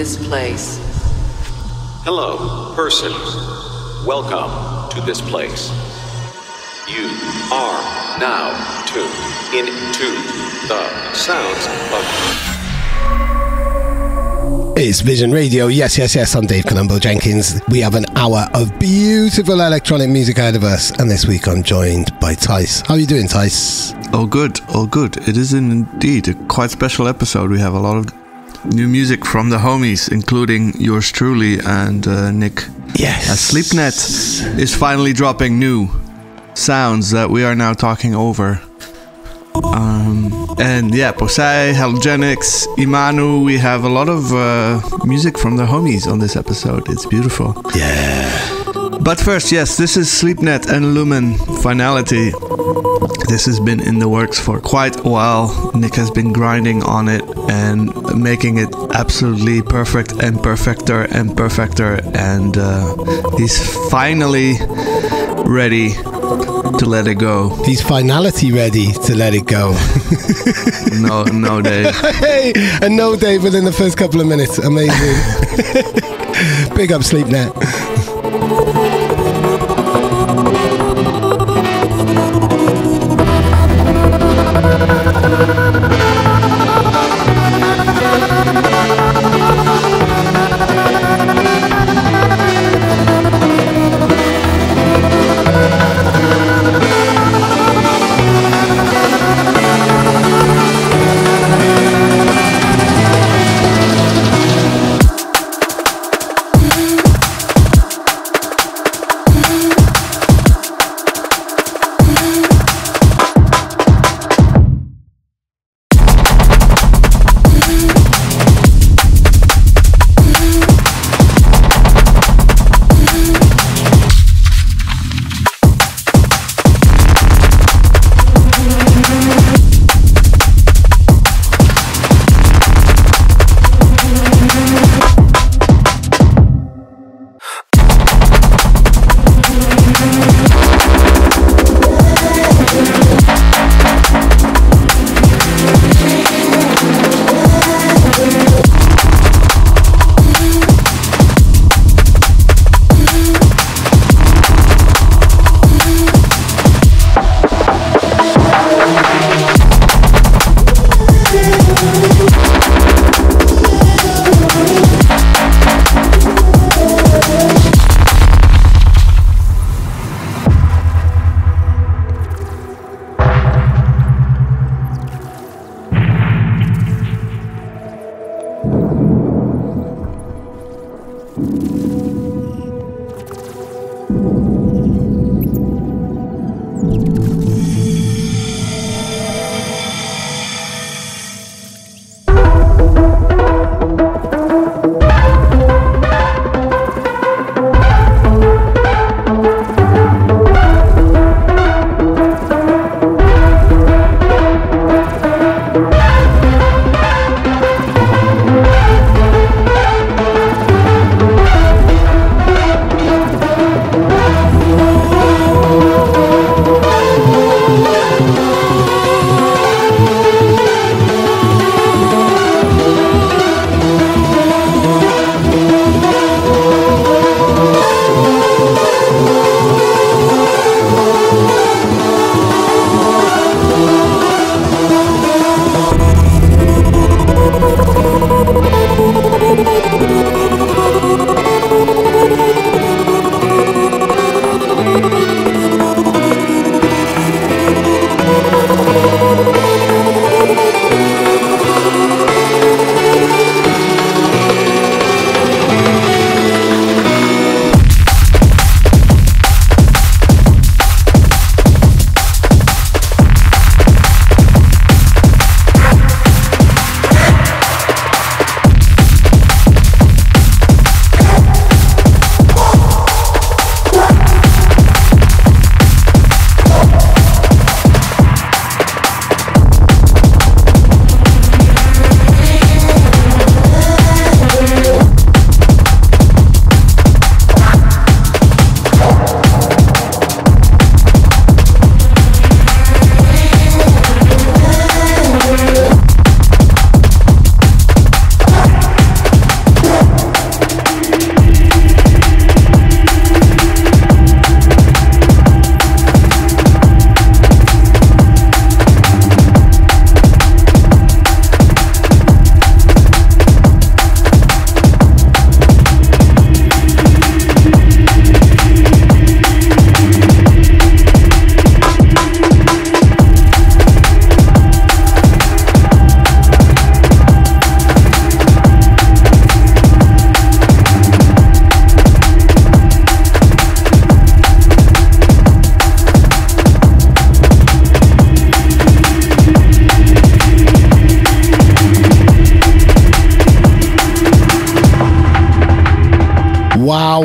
this place. Hello, person. Welcome to this place. You are now tuned into the sounds of. It's Vision Radio. Yes, yes, yes. I'm Dave Columbo Jenkins. We have an hour of beautiful electronic music ahead of us, and this week I'm joined by Thys. How are you doing, Thys? All good, all good. It is indeed a quite special episode. We have a lot of new music from the homies, including yours truly and uh, Nick. Yes. As Sleepnet is finally dropping new sounds that we are now talking over. Um, and yeah, Posij, Halogenix, Imanu, we have a lot of uh, music from the homies on this episode. It's beautiful. Yeah. But first, yes, this is Sleepnet and Lumen Finality. This has been in the works for quite a while. Nick has been grinding on it and making it absolutely perfect and perfecter and perfecter. And uh, he's finally ready to let it go. He's finality ready to let it go. no, no, Dave. hey, and no, Dave, within the first couple of minutes. Amazing. Big up, Sleepnet. Wow,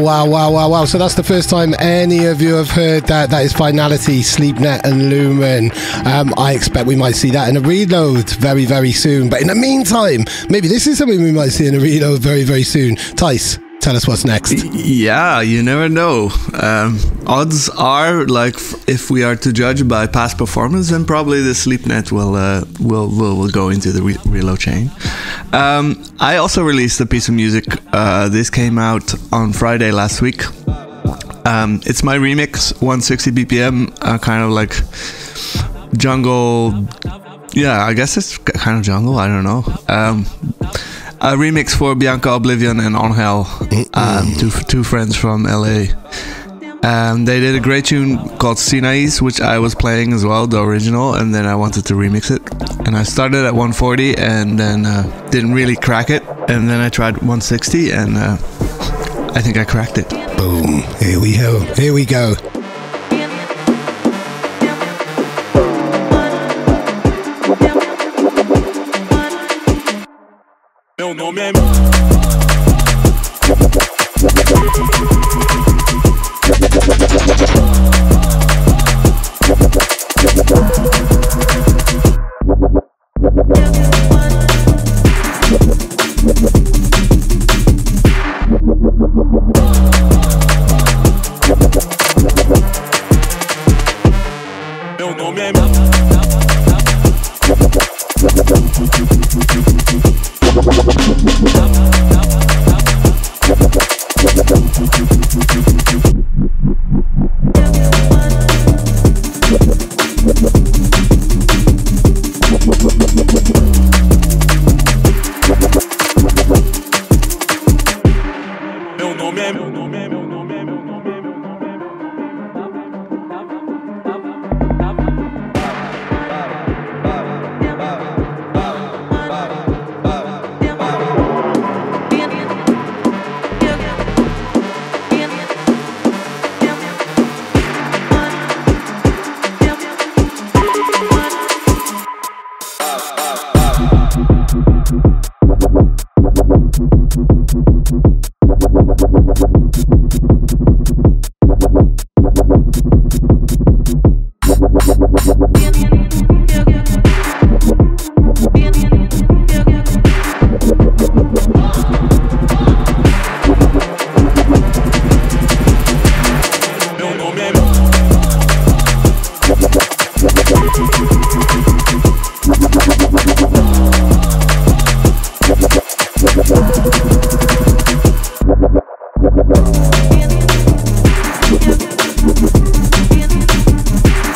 wow, wow, wow, wow. So that's the first time any of you have heard that. That is Finality, Sleepnet, and Lumen. Um, I expect we might see that in a reload very, very soon. But in the meantime, maybe this is something we might see in a reload very, very soon. Thys, tell us what's next. Yeah, you never know. Um, odds are, like, if we are to judge by past performance, then probably the Sleepnet will uh, will, will will go into the re- reload chain. Um, I also released a piece of music. Uh, this came out on Friday last week. Um, it's my remix, 160 BPM, uh, kind of like jungle. Yeah, I guess it's kind of jungle. I don't know. A remix for Bianca Oblivion and Angel, um, two two friends from LA. Um, they did a great tune called Sinais, which I was playing as well, the original, and then I wanted to remix it. And I started at 140 and then uh, didn't really crack it. And then I tried 160 and uh, I think I cracked it. Boom. Here we go. Here we go. Meu nome é.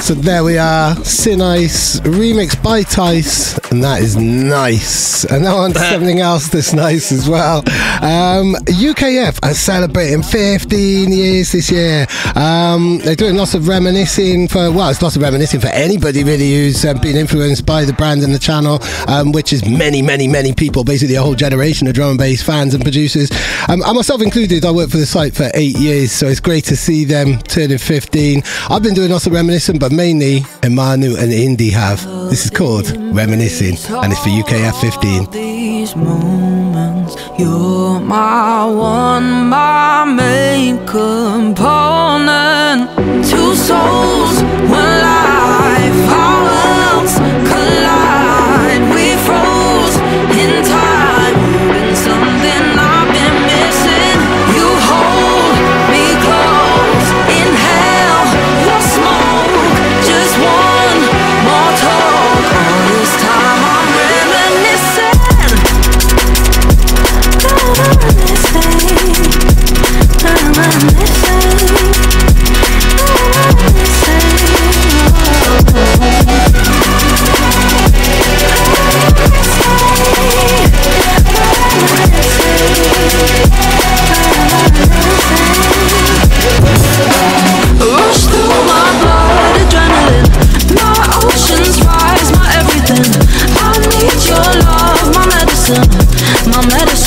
So there we are, Sinais, remixed by Thys, and that is nice. And now on to something else that's nice as well. Um, UKF are celebrating 15 years this year. Um, they're doing lots of reminiscing for, well, it's lots of reminiscing for anybody really who's um, been influenced by the brand and the channel, um, which is many, many, many people, basically a whole generation of drum and bass fans and producers. Um, I myself included, I worked for the site for eight years, so it's great to see them turning 15. I've been doing lots of reminiscing, but mainly IMANU and INDI have. This is called Reminiscing, and it's for UKF 15. These moments, you're my one, my main component. Two souls, one life, our worlds collide. We froze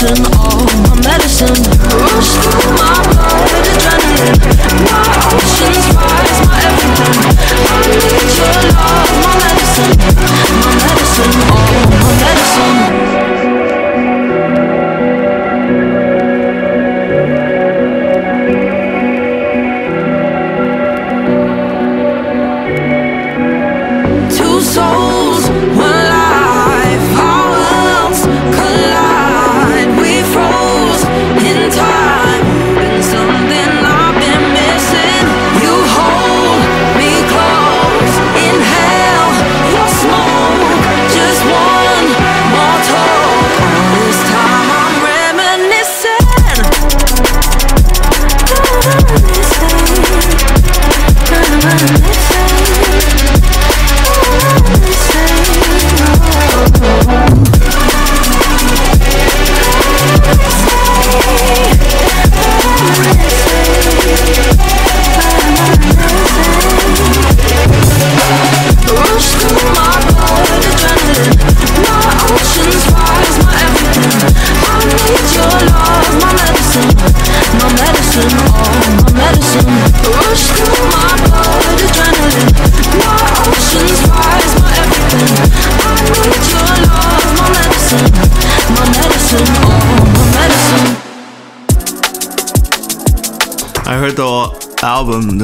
medicine, all my medicine. Rush through my blood, adrenaline. My oceans rise, my everything. I need your love, my medicine. My medicine, all my medicine.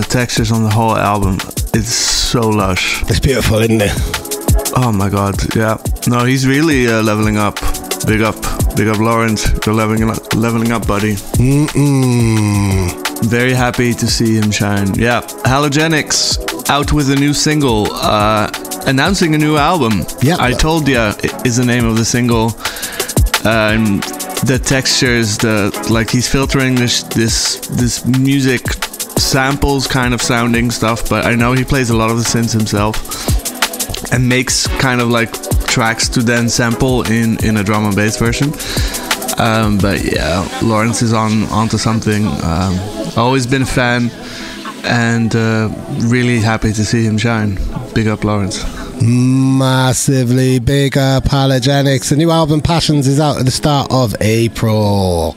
Textures on the whole album. It's so lush. It's beautiful, isn't it? Oh my god, yeah. No, he's really uh, leveling up. Big up, big up, Lawrence. You're leveling up, leveling up, buddy. Mm-mm. Very happy to see him shine. Yeah, Halogenix out with a new single, uh, announcing a new album. Yeah. I told ya is the name of the single. Um, the textures, the like he's filtering this this this music samples kind of sounding stuff, but I know he plays a lot of the synths himself and makes kind of like tracks to then sample in in a drum and bass version. Um, but yeah, Lawrence is on onto something. Um, always been a fan, and uh, really happy to see him shine. Big up, Lawrence. Massively big up Halogenix. The new album Passions is out at the start of April.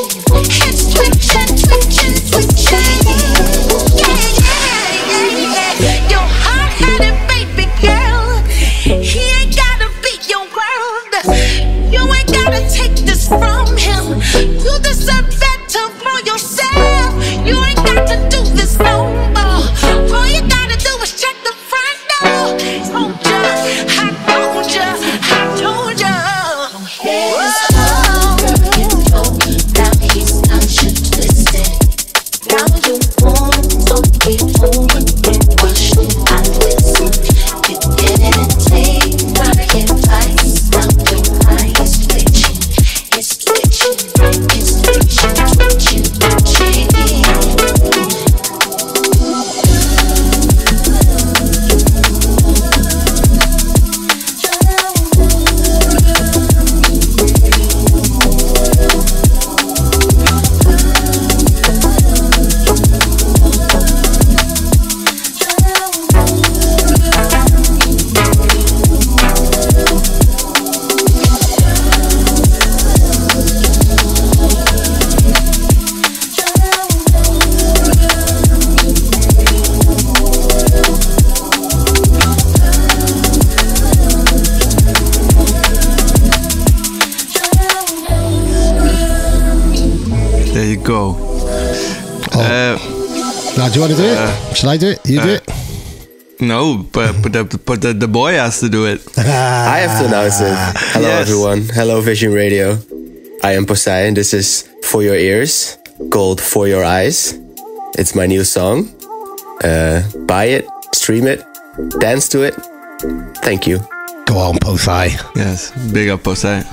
It's twitching, it's twitching, do it? Shall I do it? You do uh, it? no, but but the, but the, the boy has to do it. I have to announce it. Hello, Yes. everyone. Hello, Vision Radio. I am Posij, and this is For Your Ears, called For Your Eyes. It's my new song. Uh, buy it, stream it, dance to it. Thank you. Go on, Posij. Yes, big up, Posij.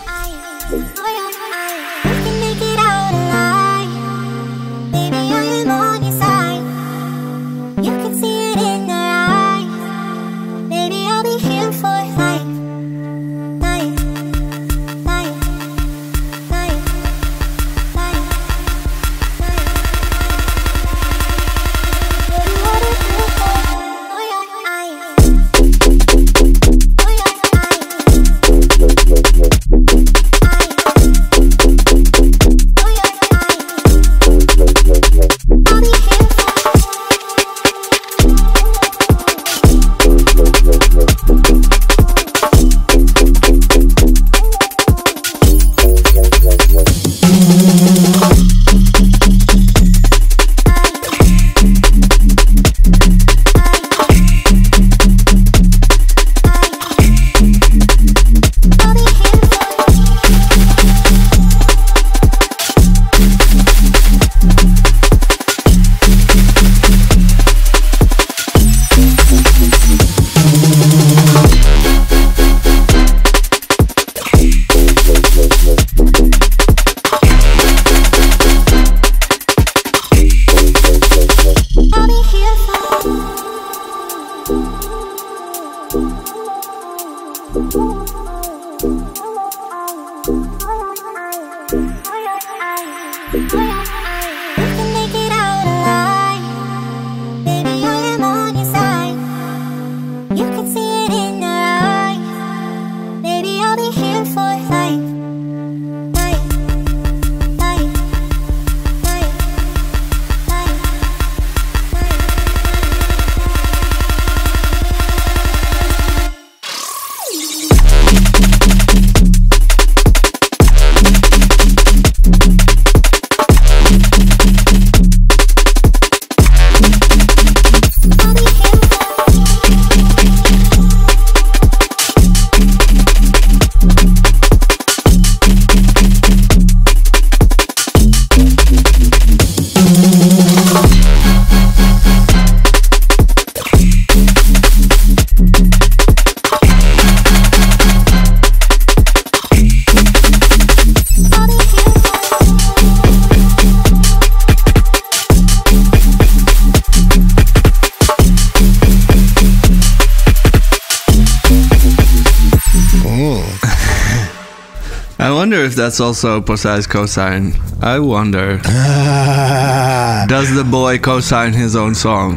That's also Posij's cosign. I wonder. Ah, Does the boy cosign his own song?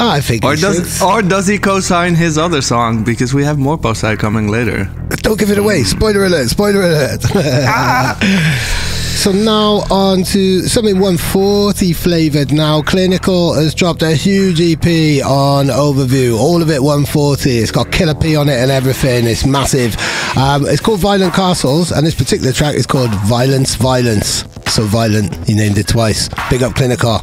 I think Or he does should. or does he co-sign his other song? Because we have more Posei coming later. Don't give it away. Spoiler alert. Spoiler alert. so now on to something 140 flavored now. Klinical has dropped a huge EP on Overview. All of it 140. It's got Killa P on it and everything. It's massive. Um, it's called Violent Castles and this particular track is called Violence Violence. So violent. He named it twice. Big up Klinical.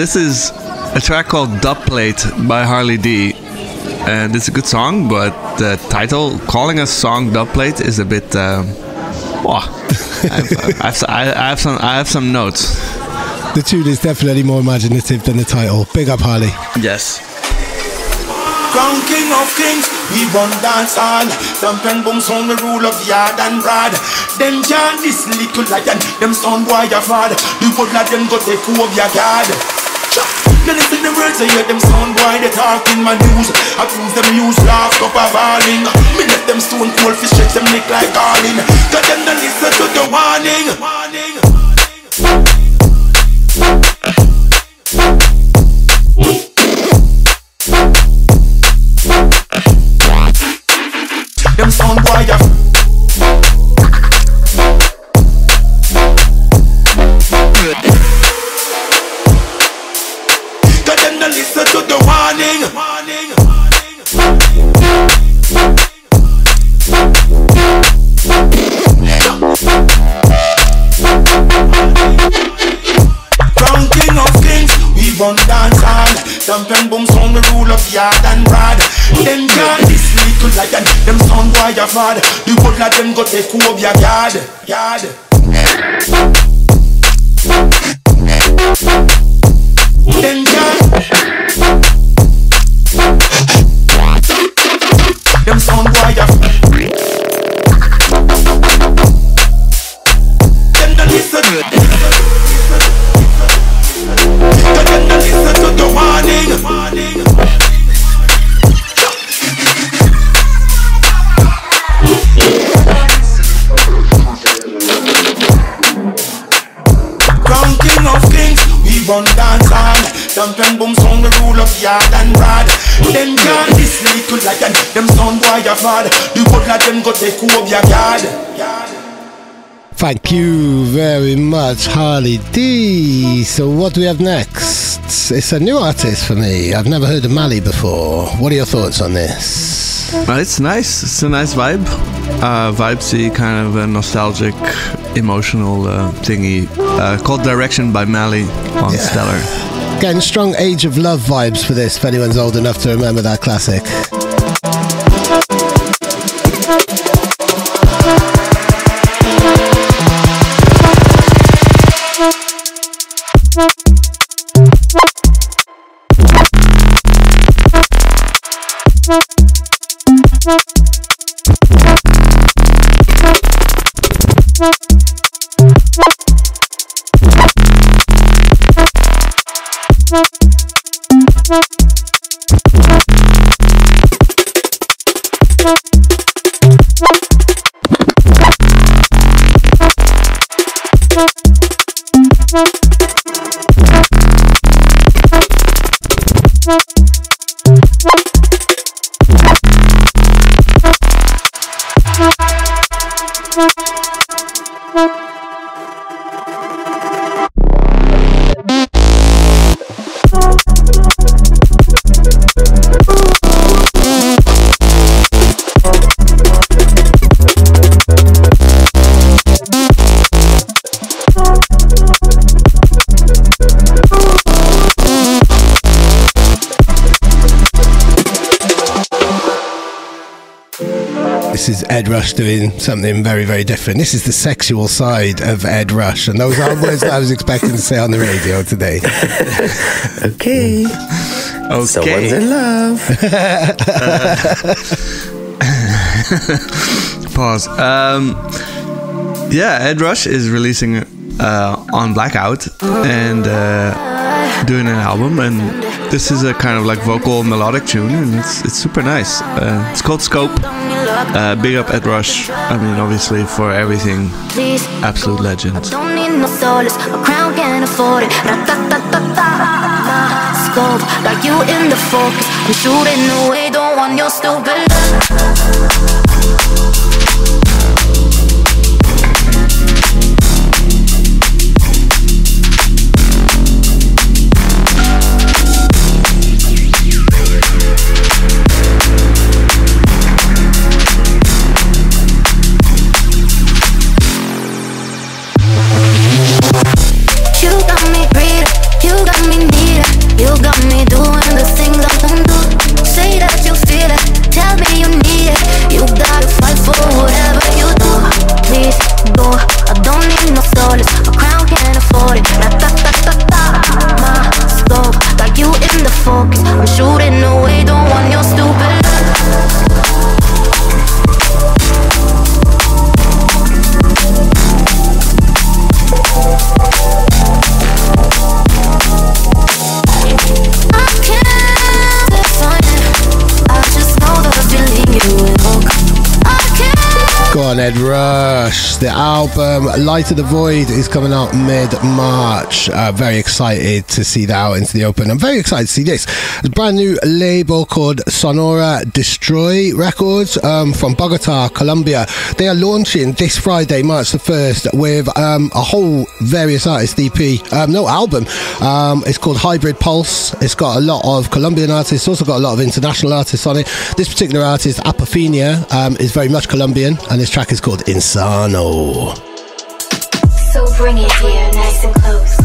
This is a track called Dub Plate by Harley D. And it's a good song, but the title, calling a song Dub Plate, is a bit. Um, wah. I've, I've, I I have some. I have some notes. The tune is definitely more imaginative than the title. Big up, Harley. Yes. Crown king of kings, we run dance all. Thump and boom sound the rule of yard and rod. Them chant this little lion, them sound boy a fraud. The whole of them go take over your guard. Now listen the words I hear them sound boy they talk in my news. I prove them use laugh up a falling. Me let them stone cold fish stretch them neck like calling. Got them to listen to the warning. warning. Them sound boy yard and rod. Them can't this little lion, them sound a fad. The whole of them go take over your yard, yard. Yard and rod. Them can't this little lion, them sound boy a fad. The whole of them go take over your yard. Thank you very much, Harley D. So, what do we have next? It's a new artist for me. I've never heard of Malley before. What are your thoughts on this? Uh, it's nice. It's a nice vibe. Uh, vibesy, kind of a nostalgic, emotional uh, thingy. Uh, called Direction by Malley on Stellar. Getting strong Age of Love vibes for this, if anyone's old enough to remember that classic. Something very, very different. This is the sexual side of Ed Rush, and those are words that I was expecting to say on the radio today. Okay. Okay. Someone's in love. Pause. Um, yeah, Ed Rush is releasing uh, on Blackout and uh, doing an album, and this is a kind of like vocal melodic tune, and it's it's super nice. Uh, it's called Scope. Uh, big up Ed Rush. I mean, obviously for everything, absolute legend. got you in the focus. I'm shooting away, don't want your stupid Ed Rush. The album Light of the Void is coming out mid March. Uh, very excited to see that out into the open. I'm very excited to see this. A brand new label called Sonora Destroy Records um, from Bogota, Colombia. They are launching this Friday, March the 1st, with um, a whole various artist EP. Um, no album. Um, it's called Hybrid Pulse. It's got a lot of Colombian artists, also got a lot of international artists on it. This particular artist, APOFENIA, um, is very much Colombian, and this track is called Insano. So bring it here, nice and close.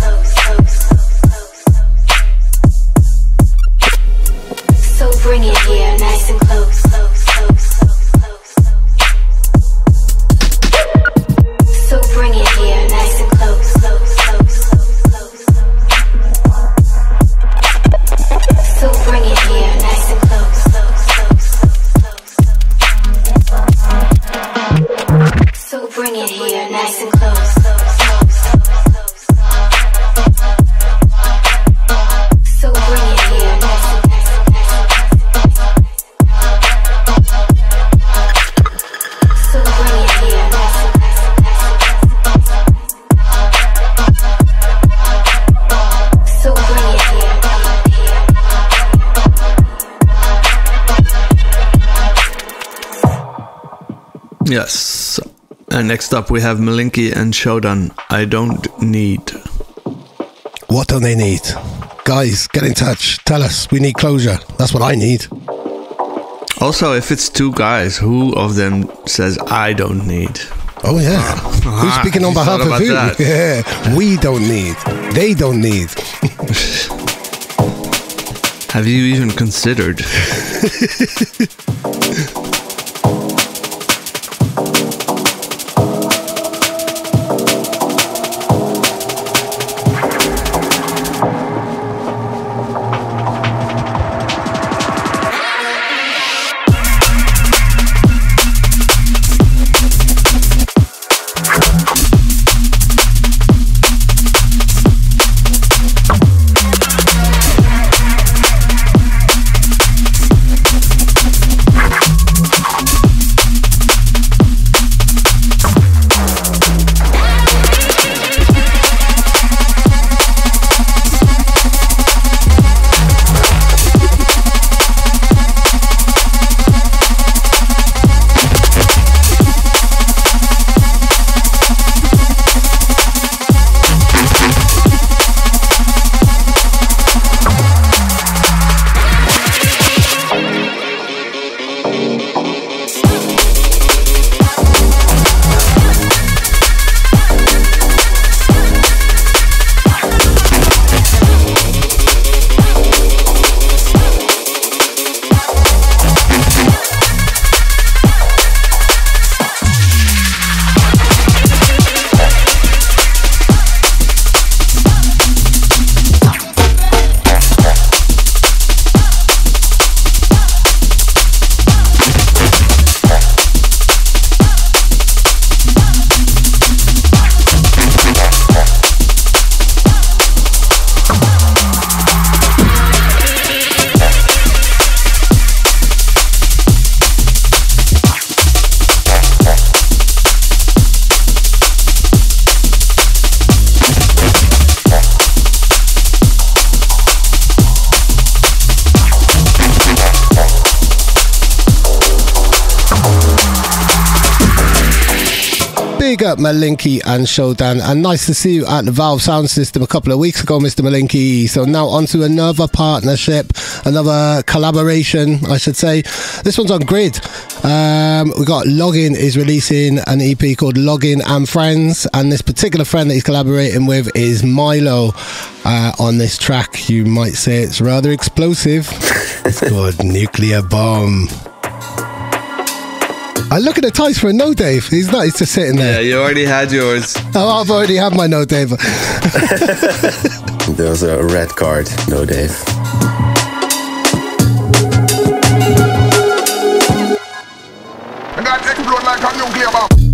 And next up we have Melinki and Shodan. I don't need. What do they need? Guys, get in touch. Tell us. We need closure. That's what I need. Also, if it's two guys, who of them says I don't need? Oh yeah. Who's Ah, speaking on behalf of who? that. Yeah. We don't need. They don't need. Have you even considered? Melinki and Shodan, and nice to see you at the Valve Sound System a couple of weeks ago, Mr. Melinki. So now on to another partnership, another collaboration, I should say. This one's on Grid. Um, we got L0G1N is releasing an EP called L0G1N and Friends, and this particular friend that he's collaborating with is Milo. Uh, on this track, you might say it's rather explosive. it's called Nuclear Bomb. I look at the ties for a no, Dave. He's not. He's just sitting there. Yeah, you already had yours. Oh, I've already had my no, Dave. There was a red card. No, Dave. And that explode like a nuclear bomb.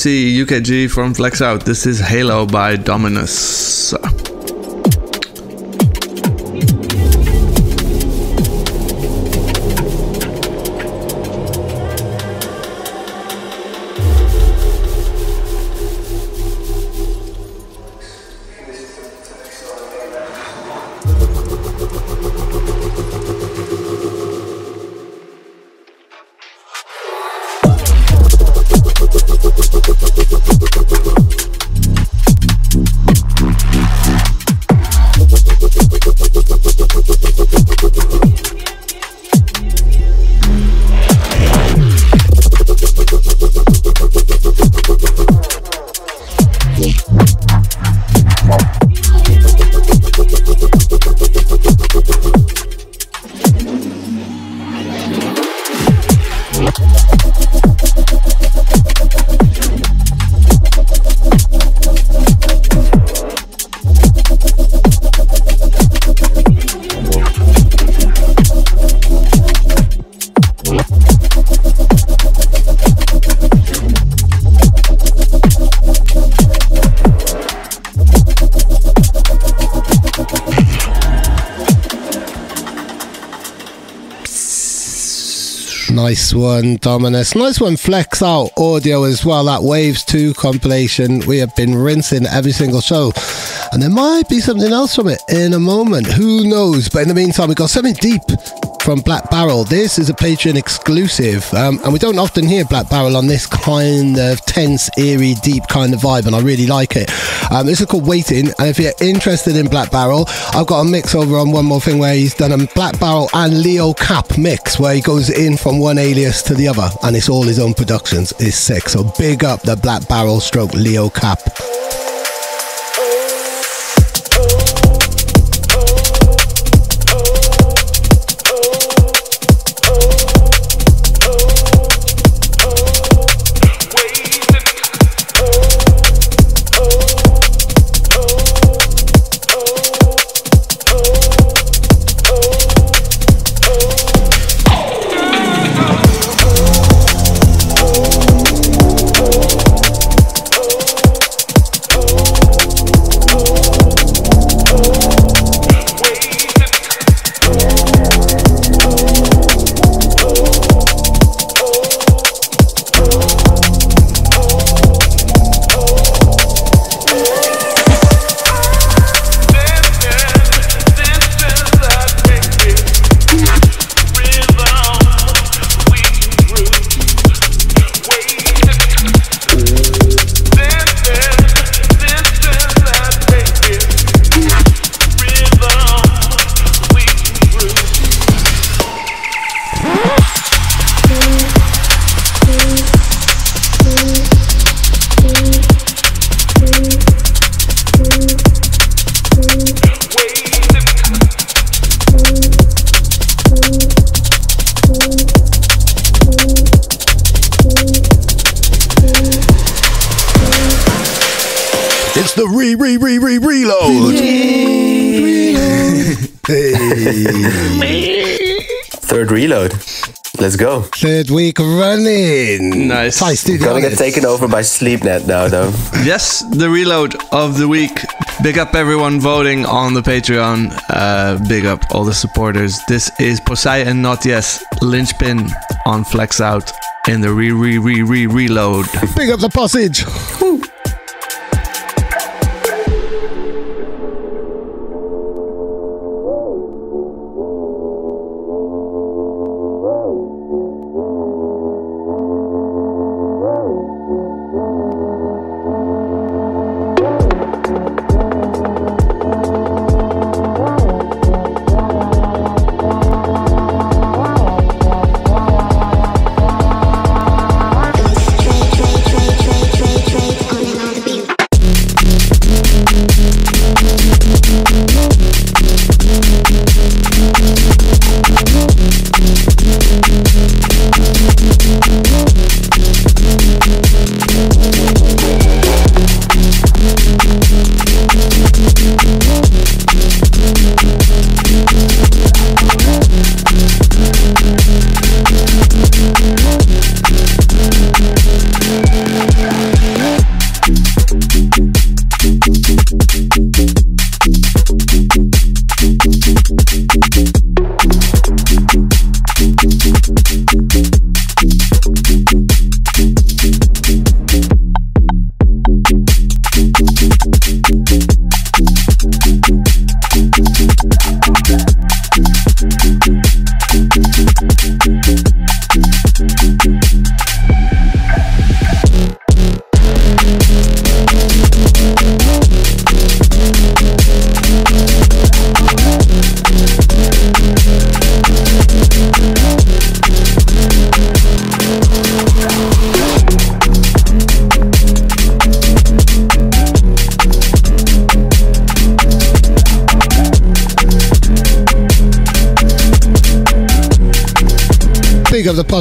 Bassy UKG from Flex Out. This is Halo by Dominus. Nice one, Dominus. Nice one, Flex Out Audio as well. That Waves 2 compilation. We have been rinsing every single show. And there might be something else from it in a moment. Who knows? But in the meantime, we've got something deep from Black Barrel. This is a Patreon exclusive, um, and we don't often hear Black Barrel on this kind of tense, eerie, deep kind of vibe, and I really like it. Um, this is called Waiting, and if you're interested in Black Barrel, I've got a mix over on One More Thing where he's done a Black Barrel and Leo Cap mix where he goes in from one alias to the other, and it's all his own productions. It's sick. So big up the Black Barrel stroke Leo Cap. It's the re re re re reload. Third reload. Let's go. Third week running. Nice. Thys, dude, Gonna get taken over by Sleepnet now, though. Yes, the reload of the week. Big up everyone voting on the Patreon. Uh, big up all the supporters. This is Posij, not yes, linchpin on Flex Out in the re re re re reload. Big up the possage.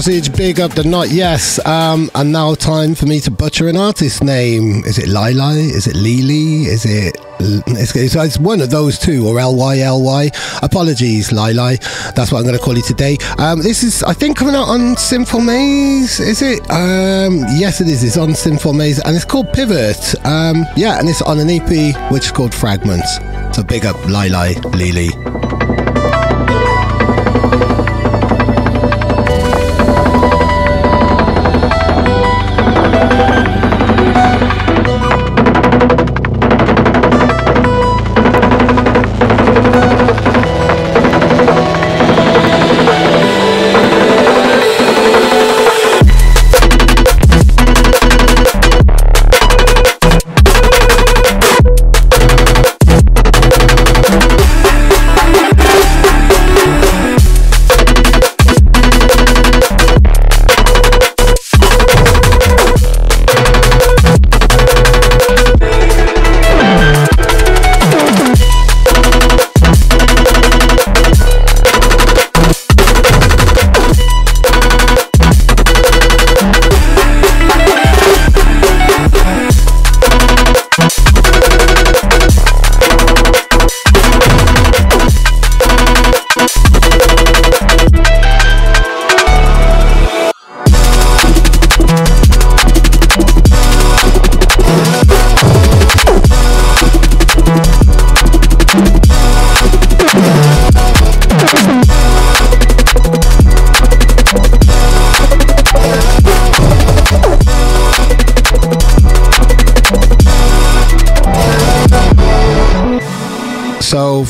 The big up the Not Yes. Um, and now time for me to butcher an artist name. Is it Lili? Is it Lily? Is it it's, it's, one of those two, or L Y L Y. Apologies, Lili. That's what I'm going to call you today. Um, this is, I think, coming out on Sinful Maze. Is it? Um, yes, it is. It's on Sinful Maze, and it's called Pivot. Um, yeah, and it's on an EP which is called Fragments. So big up, Lili, Lily.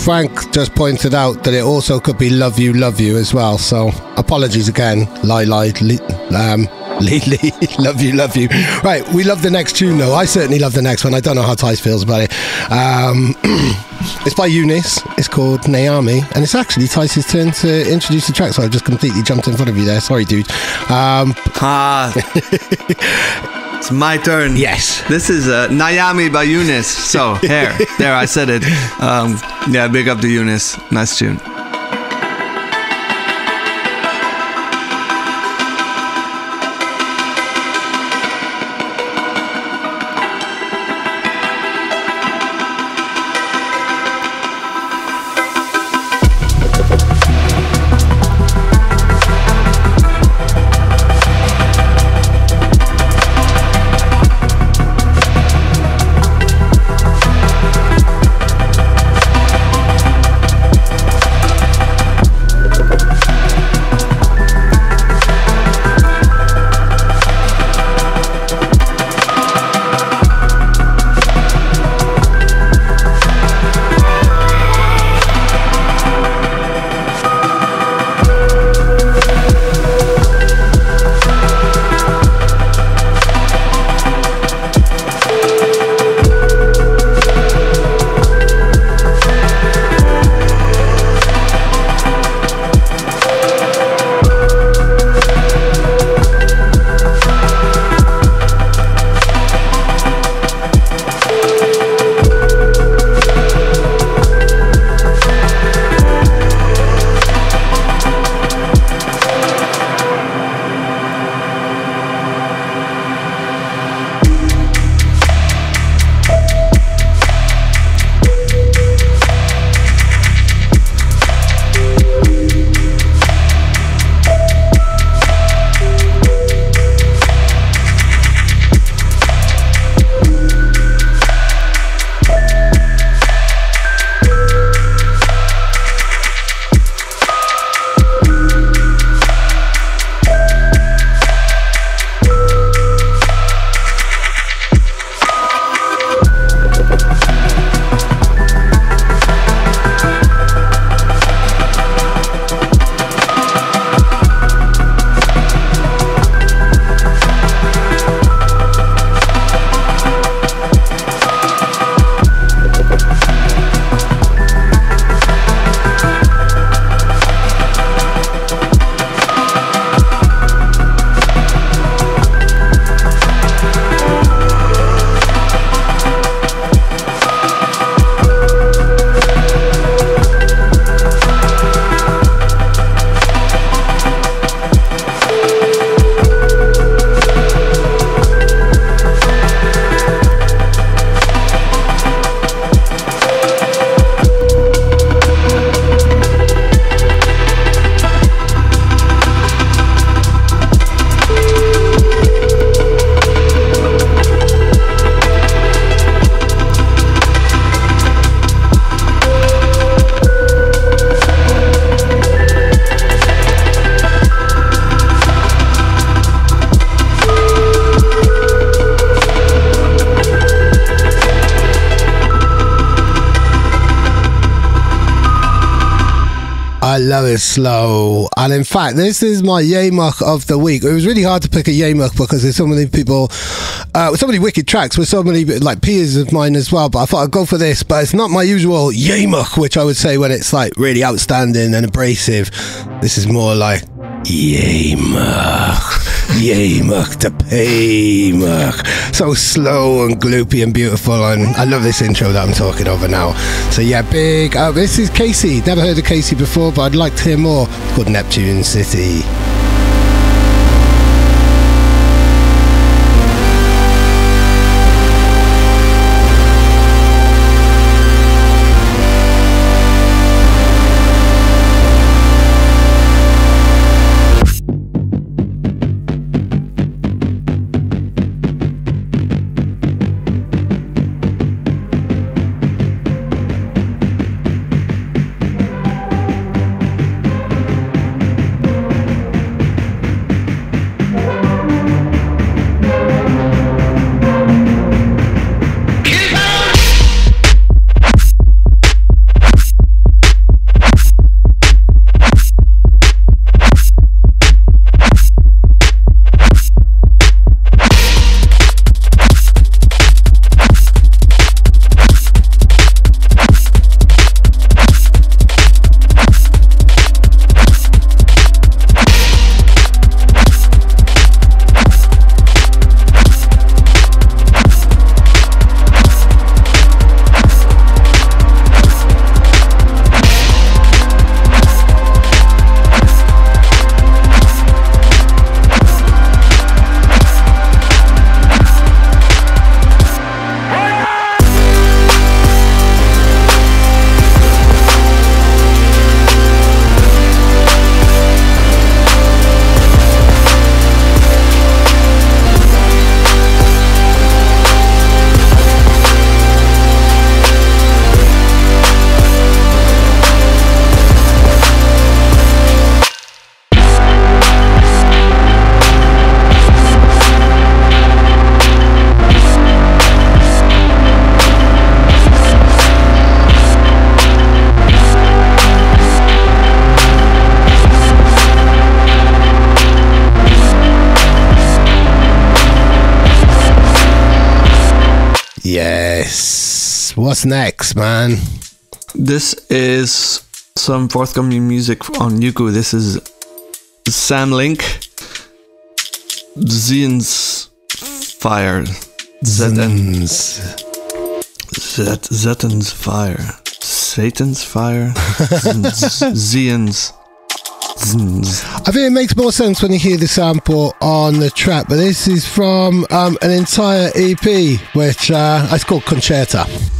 Frank just pointed out that it also could be "Love You, Love You" as well. So apologies again, Lie Lie, li, um, Lee Lee, love you, love you. Right, we love the next tune though. I certainly love the next one. I don't know how Thys feels about it. Um, it's by Yunis. It's called Naomi, and it's actually Thys's turn to introduce the track. So I've just completely jumped in front of you there. Sorry, dude. Um, ah. It's my turn. Yes. This is uh, Nayami by Yunis. So, here. there, I said it. Um, yeah, big up to Yunis. Nice tune. I love slow. And in fact, this is my Yamuk of the week. It was really hard to pick a Yamuk because there's so many people, uh, so many wicked tracks with so many like peers of mine as well. But I thought I'd go for this. But it's not my usual Yamuk, which I would say when it's like really outstanding and abrasive. This is more like Yamuk. Yamuk to Paymuk. So slow and gloopy and beautiful. And I love this intro that I'm talking over now. So yeah, big. Uh, this is Kasaey. Never heard of Kasaey before, but I'd like to hear more. It's called Neptune City. Next, man? This is some forthcoming music on Yuku. This is Sam Link, Zien's Fire, ZN, Zet, Zetan's Fire, Satan's Fire, Zien's. I think it makes more sense when you hear the sample on the track, but this is from um, an entire EP, which uh, it's called Concerta.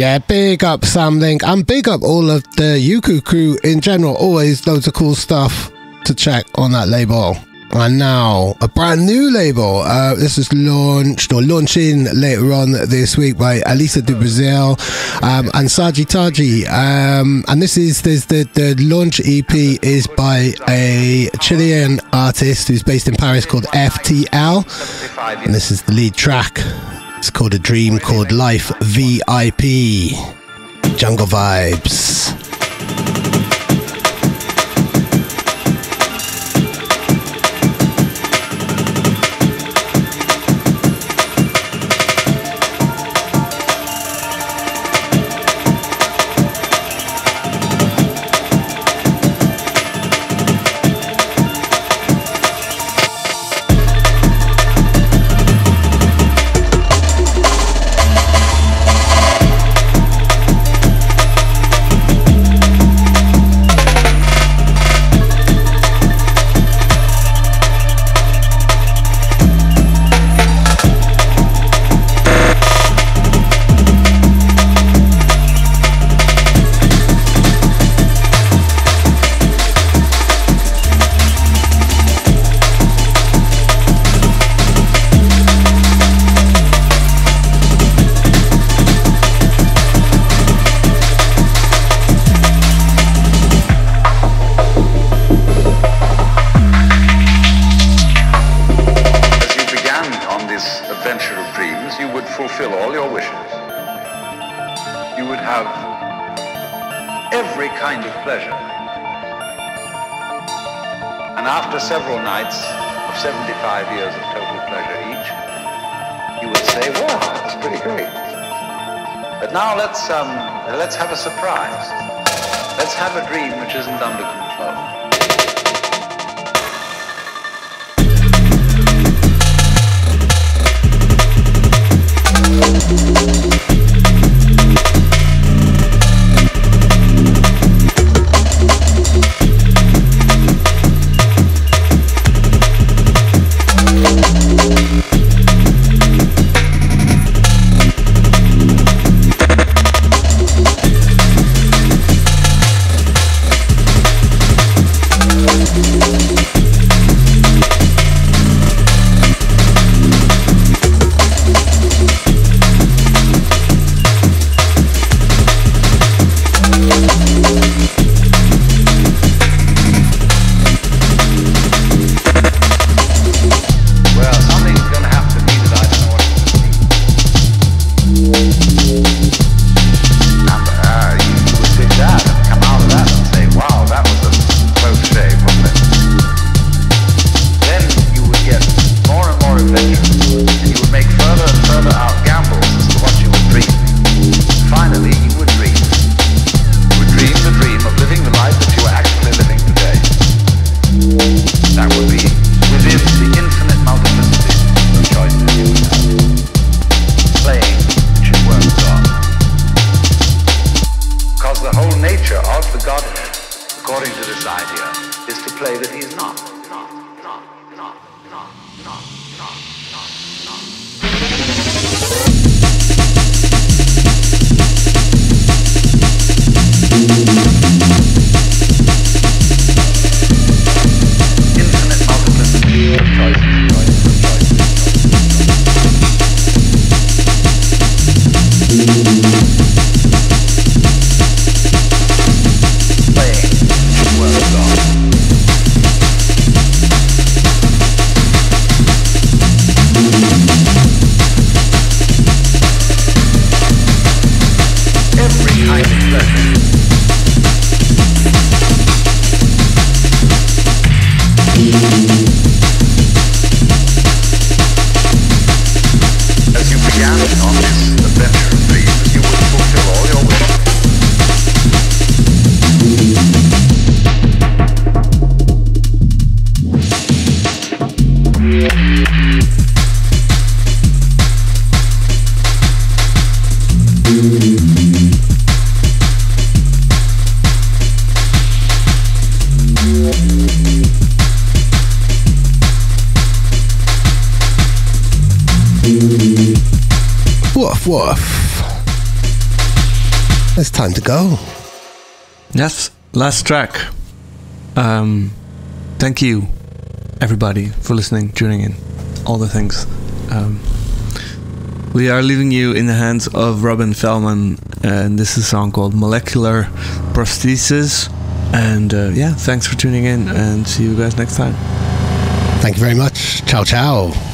Yeah, big up Sam Link and big up all of the Yuku crew in general. Always loads of cool stuff to check on that label. And now, a brand new label. Uh, this is launched or launching later on this week by Alisa de Brazil um, and Saji Taji. Um, and this is this, the, the launch EP is by a Chilean artist who's based in Paris called FTL. And this is the lead track. It's called A Dream Called Life VIP. Jungle Vibes. woof. It's time to go. Yes, last track. Um, thank you, everybody, for listening, tuning in, all the things. Um, we are leaving you in the hands of Robin Fellman, and this is a song called Molecular Prosthesis. And uh, yeah, thanks for tuning in, and see you guys next time. Thank you very much. Ciao, ciao.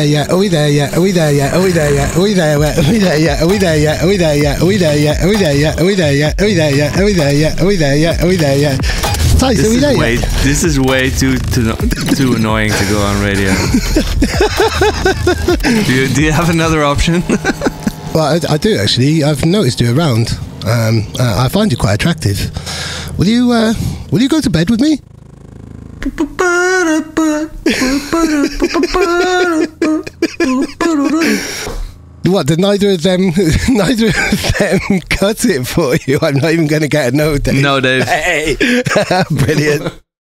There yet? Are we there yet? Are we there yet? Are we there yet? Are we there yet? Are we there yet? Are we there yet? Are we there yet? Are we there yet? Are we there yet? Are we there yet? Are we there yet? Are we there yet? Are we there yet? Are we there yet? Thys, This are we is there way yet? this is way too too, too annoying to go on radio. do you do you have another option? Well, I, I do actually. I've noticed you around. Um, uh, I find you quite attractive. Will you? Uh, will you go to bed with me? What? Did neither of them? Neither of them cut it for you. I'm not even going to get a note. Dave. No, Dave. Hey, brilliant.